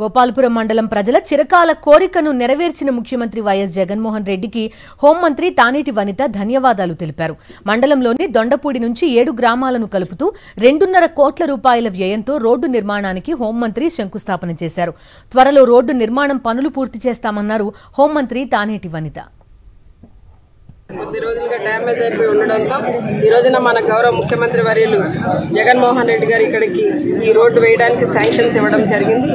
గోపాలపురం మండలం ప్రజల చిరకాల కోరికను నెరవేర్చిన ముఖ్యమంత్రి వైఎస్ జగన్మోహన్ రెడ్డికి హోంమంత్రి తానేటి వనిత ధన్యవాదాలు తెలిపారు. మండలంలోని దొండపూడి నుంచి ఏడు గ్రామాలను కలుపుతూ రెండున్నర కోట్ల రూపాయల వ్యయంతో రోడ్డు నిర్మాణానికి హోంమంత్రి శంకుస్థాపన చేశారు. త్వరలో రోడ్డు నిర్మాణం పనులు పూర్తి చేస్తామన్నారు హోంమంత్రి తానేటి వనిత. కొద్ది రోజులుగా డ్యామేజ్ అయిపోయి ఉండడంతో ఈ రోజున మన గౌరవ ముఖ్యమంత్రి వర్యులు జగన్మోహన్ రెడ్డి గారు ఇక్కడికి ఈ రోడ్డు వేయడానికి శాంక్షన్స్ ఇవ్వడం జరిగింది.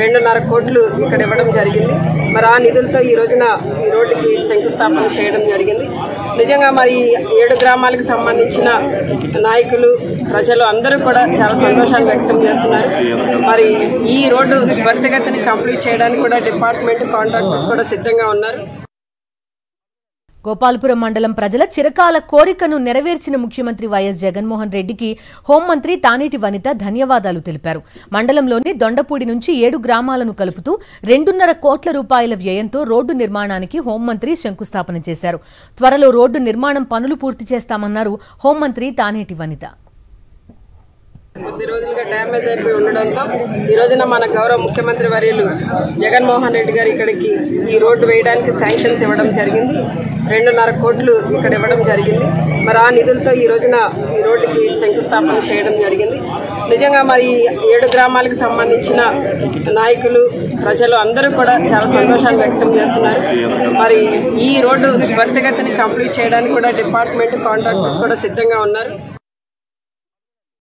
రెండున్నర కోట్లు ఇక్కడ ఇవ్వడం జరిగింది. మరి ఆ నిధులతో ఈ రోజున ఈ రోడ్డుకి శంకుస్థాపన చేయడం జరిగింది. నిజంగా మరి ఏడు గ్రామాలకు సంబంధించిన నాయకులు ప్రజలు అందరూ కూడా చాలా సంతోషాన్ని వ్యక్తం చేస్తున్నారు. మరి ఈ రోడ్డు త్వరితగతిని కంప్లీట్ చేయడానికి కూడా డిపార్ట్మెంట్ కాంట్రాక్టర్స్ కూడా సిద్ధంగా ఉన్నారు. గోపాల్పురం మండలం ప్రజల చిరకాల కోరికను నెరవేర్చిన ముఖ్యమంత్రి వైఎస్ జగన్మోహన్ రెడ్డికి హోంమంత్రి తానేటి వనిత ధన్యవాదాలు తెలిపారు. మండలంలోని దొండపూడి నుంచి ఏడు గ్రామాలను కలుపుతూ రెండున్నర కోట్ల రూపాయల వ్యయంతో రోడ్డు నిర్మాణానికి హోంమంత్రి శంకుస్థాపన చేశారు. త్వరలో రోడ్డు నిర్మాణం పనులు పూర్తి చేస్తామన్నారు హోంమంత్రి తానేటి వనిత. డ్యామేజ్ అయిపోయి ఉండడంతో ఈ రోజున మన గౌరవ ముఖ్యమంత్రి వర్యులు జగన్మోహన్ రెడ్డి గారు ఇక్కడికి ఈ రోడ్డు వేయడానికి శాంక్షన్స్ ఇవ్వడం జరిగింది. రెండున్నర కోట్లు ఇక్కడ ఇవ్వడం జరిగింది. మరి ఆ నిధులతో ఈ రోజున ఈ రోడ్డుకి శంకుస్థాపన చేయడం జరిగింది. నిజంగా మరి ఏడు గ్రామాలకు సంబంధించిన నాయకులు ప్రజలు అందరూ కూడా చాలా సంతోషాన్ని వ్యక్తం చేస్తున్నారు. మరి ఈ రోడ్డు త్వరితగతిని కంప్లీట్ చేయడానికి కూడా డిపార్ట్మెంట్ కాంట్రాక్టర్స్ కూడా సిద్ధంగా ఉన్నారు.